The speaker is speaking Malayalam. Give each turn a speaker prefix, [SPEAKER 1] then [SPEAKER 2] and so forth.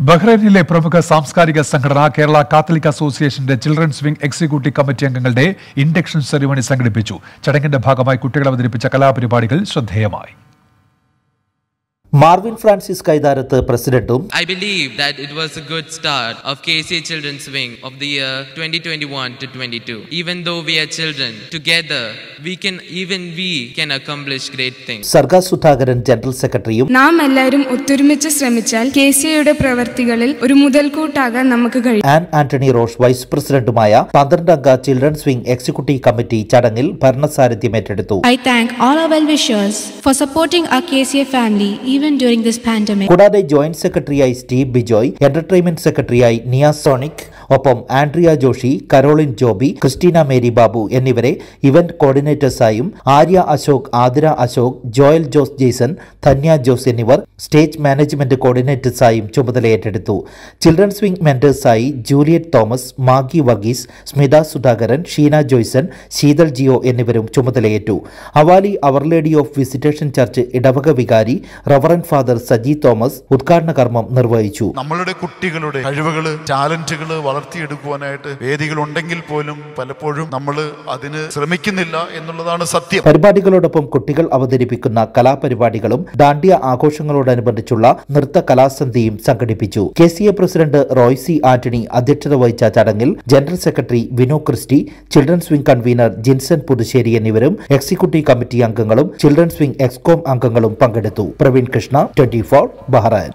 [SPEAKER 1] ബഹ്റൈനിലെ പ്രമുഖ സാംസ്കാരിക സംഘടന കേരള കാത്തലിക് അസോസിയേഷന്റെ ചിൽഡ്രൻസ് വിംഗ് എക്സിക്യൂട്ടീവ് കമ്മിറ്റി അംഗങ്ങളുടെ ഇൻഡക്ഷൻ സെറിമണി സംഘടിപ്പിച്ചു. ചടങ്ങിന്റെ ഭാഗമായി കുട്ടികൾ അവതരിപ്പിച്ച കലാപരിപാടികൾ ശ്രദ്ധേയമായി.
[SPEAKER 2] മാർവിൻ ഫ്രാൻസിസ് കൈതാരത്ത് പ്രസിഡന്റും
[SPEAKER 3] I believe that it was a good start of K C children's wing of the year twenty twenty one two twenty two even though we are children together we can even we can accomplish great thing
[SPEAKER 2] Sarga Sudhakaran general സെക്രട്ടറിയും
[SPEAKER 4] നാം എല്ലാവരും ഒത്തൊരുമിച്ച് ശ്രമിച്ചാൽ കെ സിയുടെ പ്രവർത്തികളിൽ ഒരു മുതൽക്കൂട്ടാകാൻ നമുക്ക് കഴിയും.
[SPEAKER 2] ആൻ ആന്റണി റോഷ് വൈസ് പ്രസിഡന്റുമായ പന്ത്രണ്ട് അംഗ ചിൽഡ്രൻസ് വിംഗ് എക്സിക്യൂട്ടീവ് കമ്മിറ്റി ചടങ്ങിൽ ഭരണസാരഥ്യം ഏറ്റെടുത്തു.
[SPEAKER 5] I thank all our well wishers for supporting a K C family
[SPEAKER 2] കൂടാതെ ജോയിന്റ് സെക്രട്ടറിയായി സ്റ്റീവ് ബിജോയ് എന്റർടൈൻമെന്റ് സെക്രട്ടറിയായി നിയ സോണിക് ഒപ്പം Andrea Joshi Caroline Joby Christina Mary Babu എന്നിവരെ event കോർഡിനേറ്റേഴ്സായും Arya Ashok Athira Ashok Joel Jose Jaison Dhanya Jose എന്നിവർ സ്റ്റേജ് മാനേജ്മെന്റ് കോർഡിനേറ്റേഴ്സായും ചുമതലയേറ്റെടുത്തു. Children's wing മെന്റേഴ്സായി Juliet Thomas Maggie Varghese Smitha Sudhakaran Sheena Joyson Sheethal Jio എന്നിവരും ചുമതലയേറ്റു. Awali our lady of visitation church ഇടവക വികാരി റവറൻ ഫാദർ സജി തോമസ് ഉദ്ഘാടന കർമ്മം നിർവഹിച്ചു.
[SPEAKER 6] നമ്മളുടെ കുട്ടികളുടെ കഴിവുകൾ ടാലന്റുകൾ വളർത്തിയെടുക്കുവാനായിട്ട് വേദികൾ ഉണ്ടെങ്കിൽ പോലും പലപ്പോഴും നമ്മൾ അതിന് ശ്രമിക്കുന്നില്ല എന്നുള്ളതാണ് സത്യം.
[SPEAKER 2] പരിപാടികളോടൊപ്പം കുട്ടികൾ അവതരിപ്പിക്കുന്ന കലാപരിപാടികളും ദാണ്ഡിയ ആഘോഷങ്ങളോടനുബന്ധിച്ചുള്ള നൃത്ത കലാസന്ധിയും സംഘടിപ്പിച്ചു. K C A president Roysi Antony അധ്യക്ഷത വഹിച്ച ചടങ്ങിൽ general secretary Vino Christy children's wing convener Jinson Puthussery എന്നിവരും എക്സിക്യൂട്ടീവ് കമ്മിറ്റി അംഗങ്ങളും ചിൽഡ്രൻസ് വിംഗ് എക്സ്കോം അംഗങ്ങളും പങ്കെടുത്തു. Praveen Krishna twenty four Bahrain